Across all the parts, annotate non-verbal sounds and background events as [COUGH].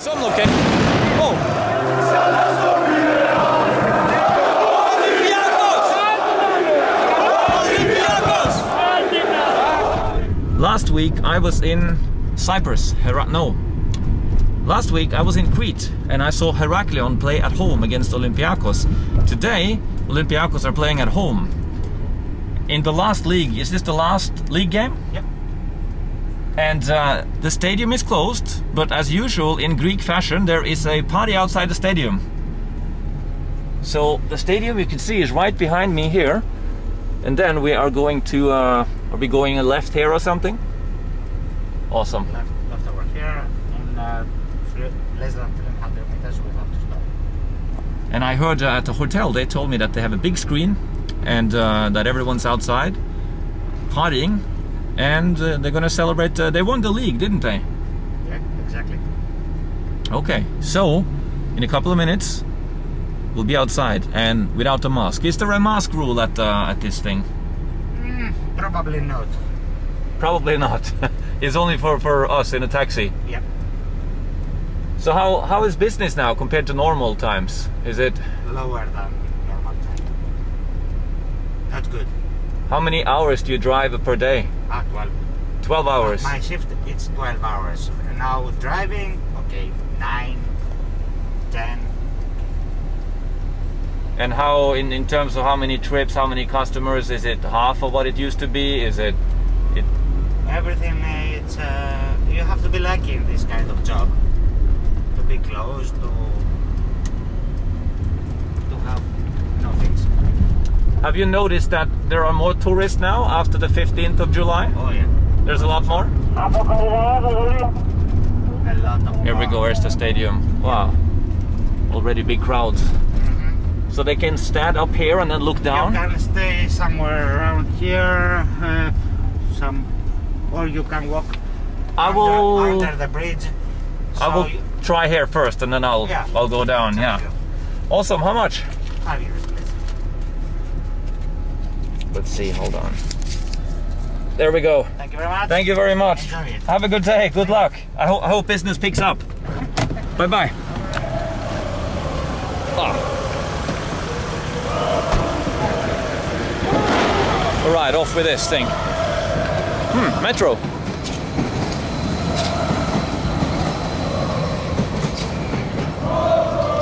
Some location. Oh. Last week I was in Cyprus. Hera no. Last week I was in Crete and I saw Heraklion play at home against Olympiacos. Today Olympiacos are playing at home. In the last league, is this the last league game? Yep. And uh, the stadium is closed, but as usual in Greek fashion, there is a party outside the stadium. So the stadium you can see is right behind me here, and then we are going to. Uh, are we going left here or something? Awesome. Left, left over here, in uh, less than 300 meters, we have to stop. And I heard uh, at the hotel they told me that they have a big screen, and uh, that everyone's outside partying, and uh, they're gonna celebrate. Uh, they won the league, didn't they? Yeah, exactly. Okay, so in a couple of minutes we'll be outside and without a mask. Is there a mask rule at uh, at this thing? Mm, probably not. Probably not. [LAUGHS] it's only for, for us in a taxi. Yep. So how how is business now compared to normal times? Is it Lower than normal time. Not good. How many hours do you drive per day? Ah, 12. 12 hours. My shift, it's 12 hours. Now driving, okay, 9, 10. And how in, in terms of how many trips, how many customers, is it half of what it used to be? Is it it Everything, it's, uh, you have to be lucky in this kind of job. To be close, to, to have, you know, things. Have you noticed that there are more tourists now after the 15th of July? Oh, yeah. There's a lot more? A lot of Here we go, here's the stadium. Wow. Already big crowds. Mhm. So they can stand up here and then look down? You can stay somewhere around here, uh, some, or you can walk I under, will under the bridge. I will you- try here first and then I'll Yeah. I'll go down, yeah. Awesome, how much? Five years, please. Let's see, hold on. There we go. Thank you very much. Thank you very much. Have a good day. Good luck. I, ho- I hope business picks up. Bye bye. Ah. All right, off with this thing. Hmm, metro.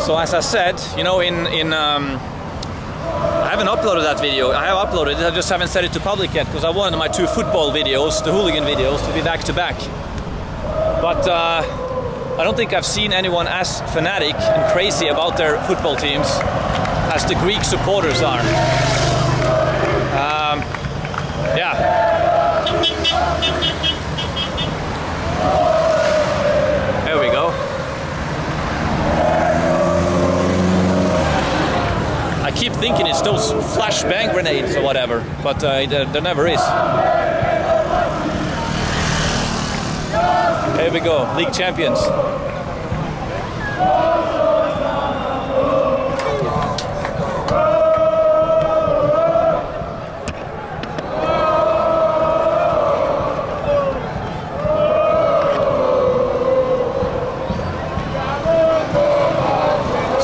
So as I said, you know, in in um, I haven't uploaded that video. I have uploaded it. I just haven't set it to public yet because I wanted my two football videos, the hooligan videos, to be back to back. But uh, I don't think I've seen anyone as fanatic and crazy about their football teams as the Greek supporters are. Um, yeah. There we go. I keep thinking it's those flashbang grenades or whatever, but uh, there, there never is. Here we go, league champions.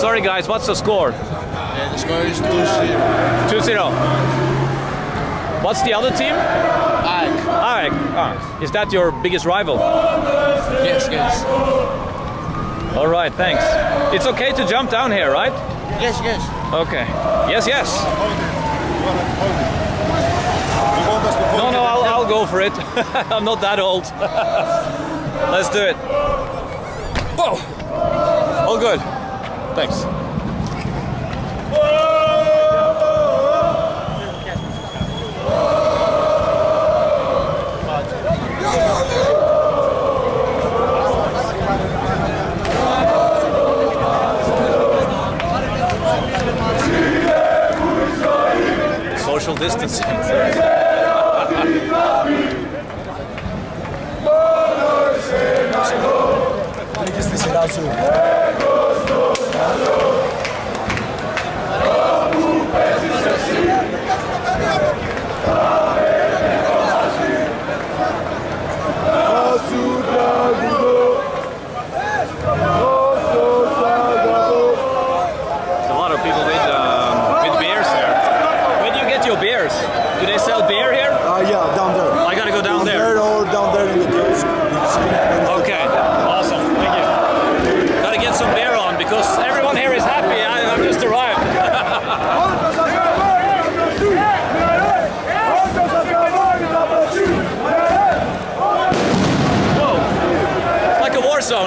Sorry guys, what's the score? The score is 2-0. 2 0. What's the other team? Ike. Arek. Ah, is that your biggest rival? Yes, yes. All right, thanks. It's okay to jump down here, right? Yes, yes. Okay. Yes, yes. No, no, I'll, I'll go for it. [LAUGHS] I'm not that old. [LAUGHS] Let's do it. Whoa! All good. Thanks. distance. Μόνο στη σειρά σου.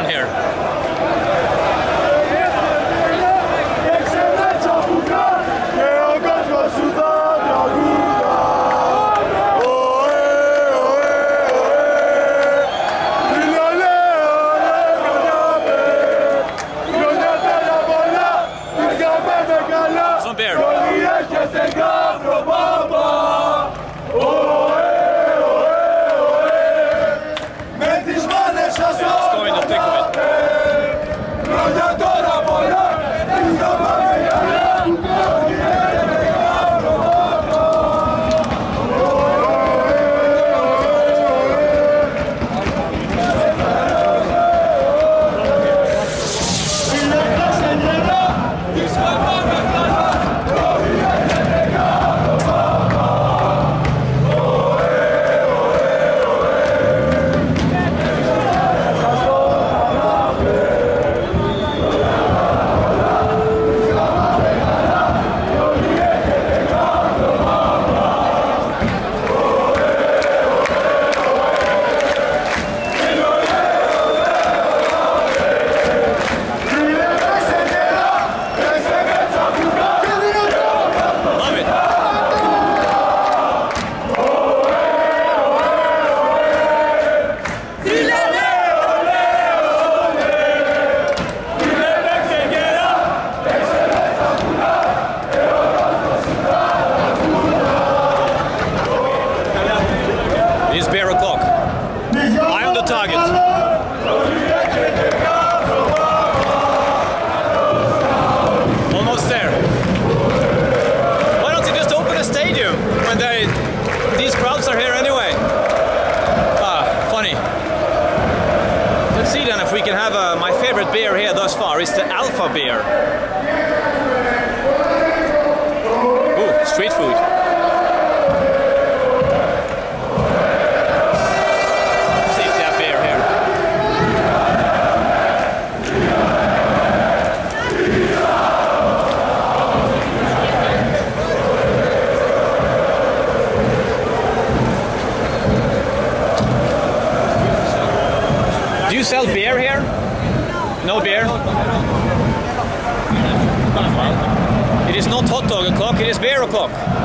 here. Street food. It is beer o'clock.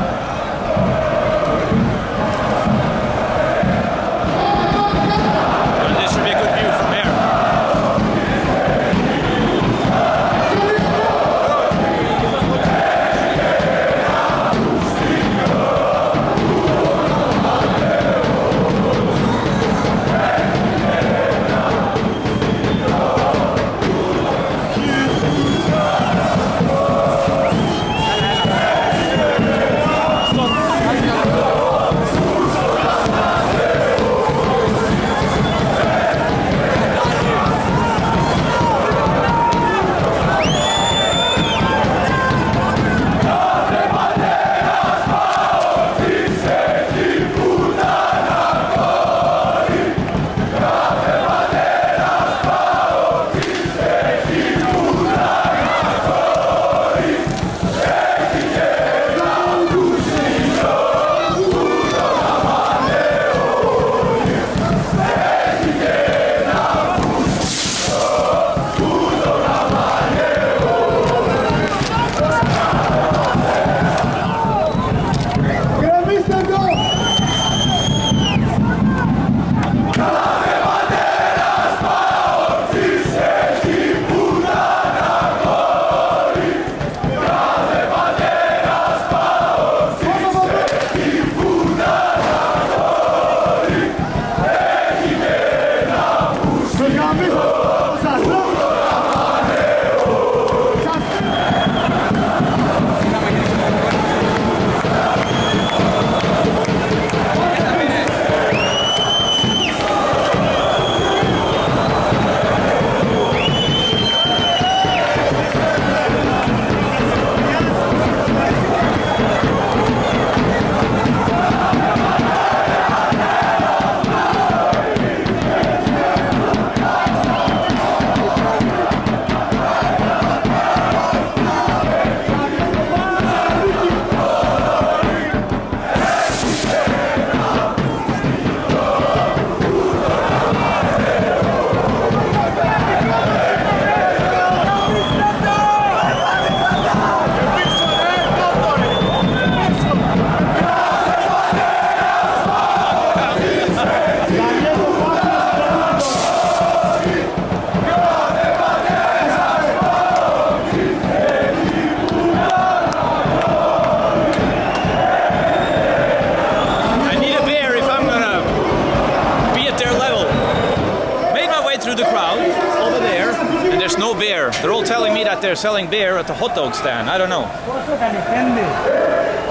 The crowd over there, and there's no beer. They're all telling me that they're selling beer at the hot dog stand. I don't know.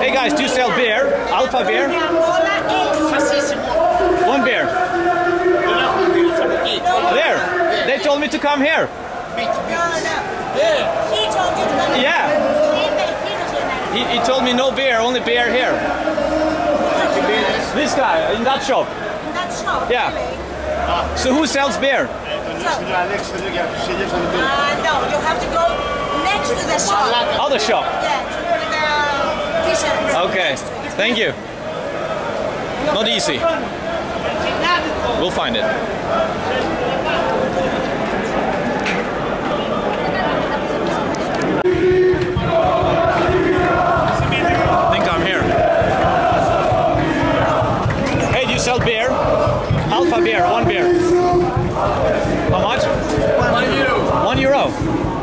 Hey guys, do you sell beer? Alfa beer? One beer. There. They told me to come here. Yeah. He, he told me no beer, only beer here. This guy in that shop. Yeah. So who sells beer? Uh, no, you have to go next to the shop. Other shop. Yeah, to the t-shirts. Okay. Thank you. Not easy. We'll find it.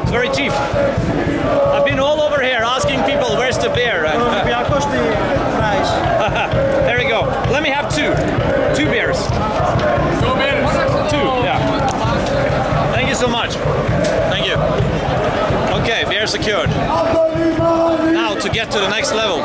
It's very cheap. I've been all over here asking people where's the beer. [LAUGHS] there we go. Let me have two. Two beers. Two beers. Two, yeah. Thank you so much. Thank you. Okay, beer secured. Now to get to the next level.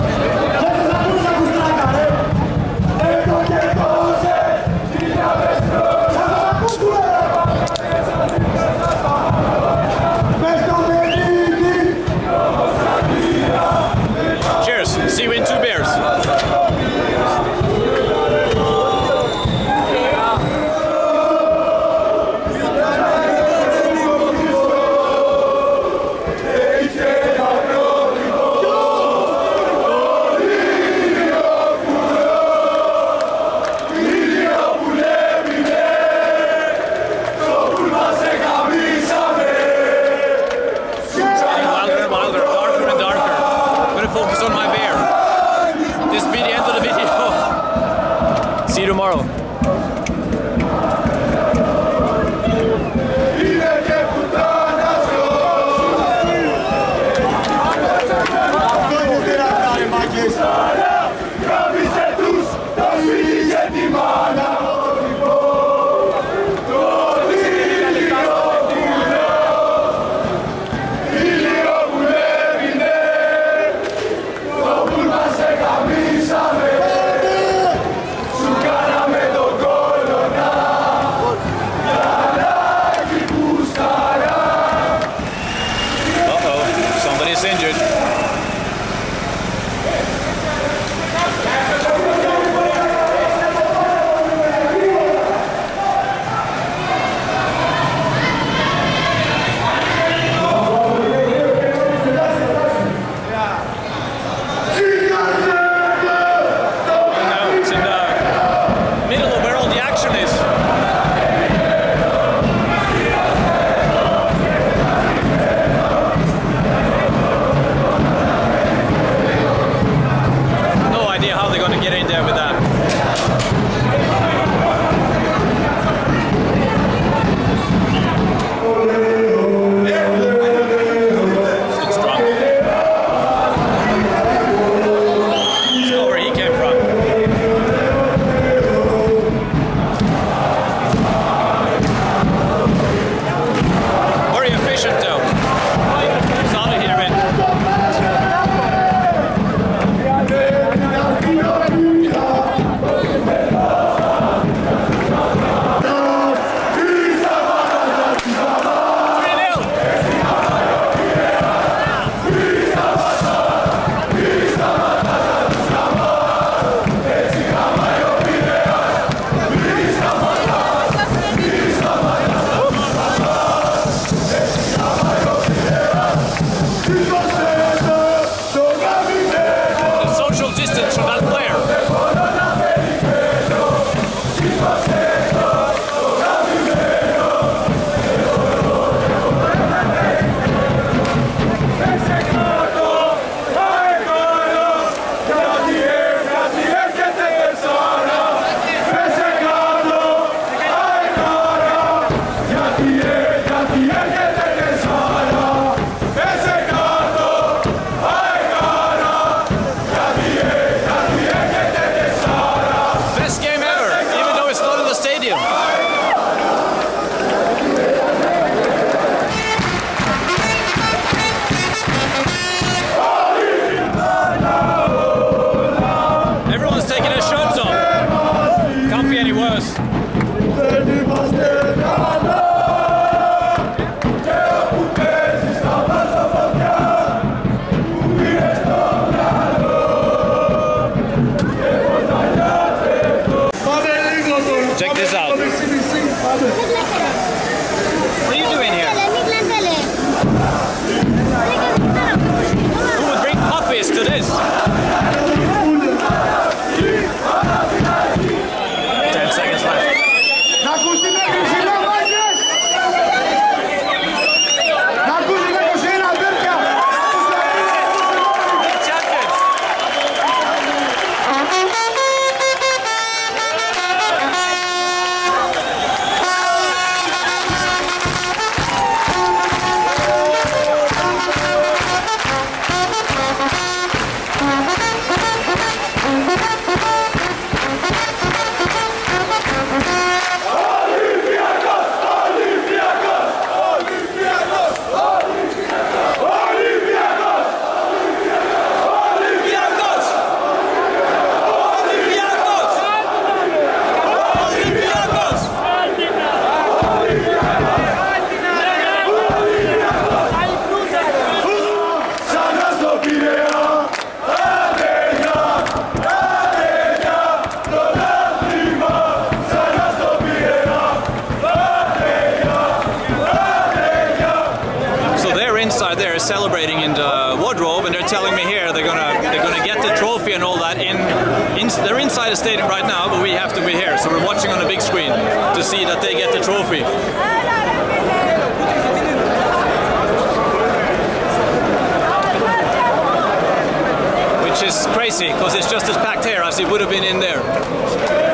on my bear. This be the end of the video. [LAUGHS] See you tomorrow. they're going to get the trophy and all that in, in, They're inside the stadium right now, but we have to be here, so we're watching on a big screen to see that they get the trophy. Which is crazy because it's just as packed here as it would have been in there.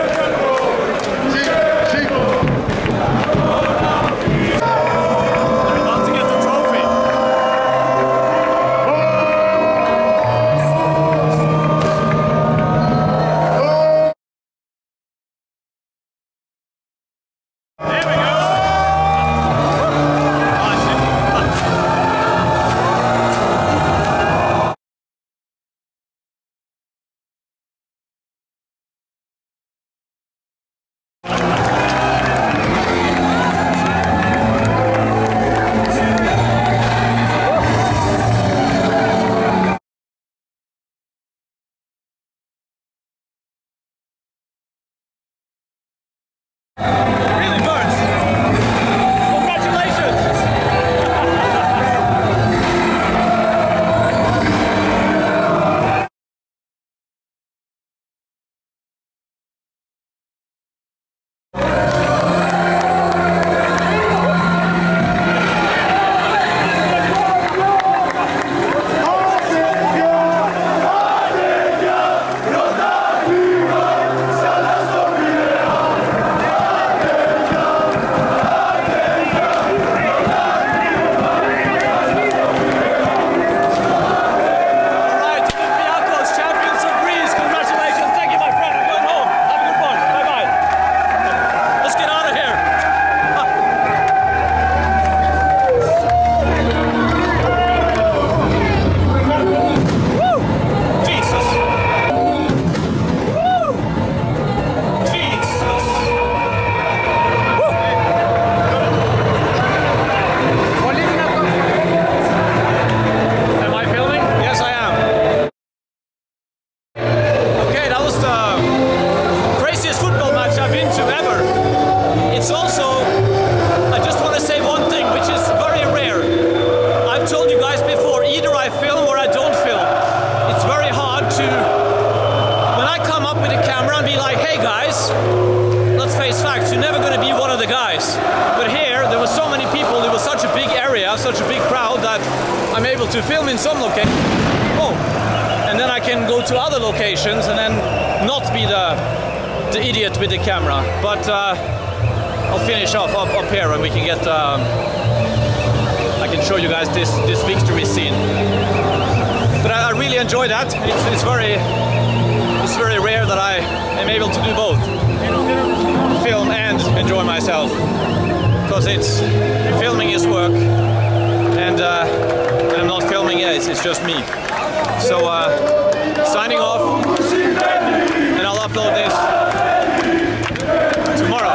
Can go to other locations and then not be the the idiot with the camera. But uh, I'll finish off up, up here and we can get. Um, I can show you guys this this victory scene. But I, I really enjoy that. It's, it's very it's very rare that I am able to do both, film and enjoy myself, because it's filming is work, and uh, I'm not filming, yeah, it's, it's just me. So uh, signing off, and I'll upload this tomorrow.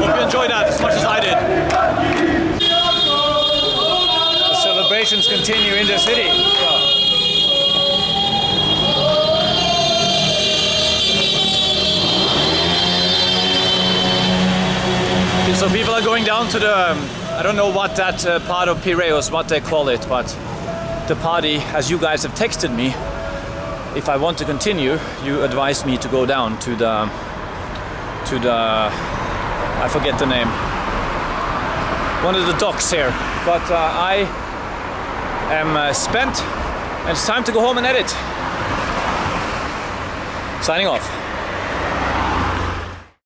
Hope you enjoyed that as much as I did. The celebrations continue in the city. So. People are going down to the, um, I don't know what that uh, part of Piraeus, what they call it, but the party, as you guys have texted me, if I want to continue, you advise me to go down to the, to the, I forget the name, one of the docks here. But uh, I am uh, spent and it's time to go home and edit. Signing off.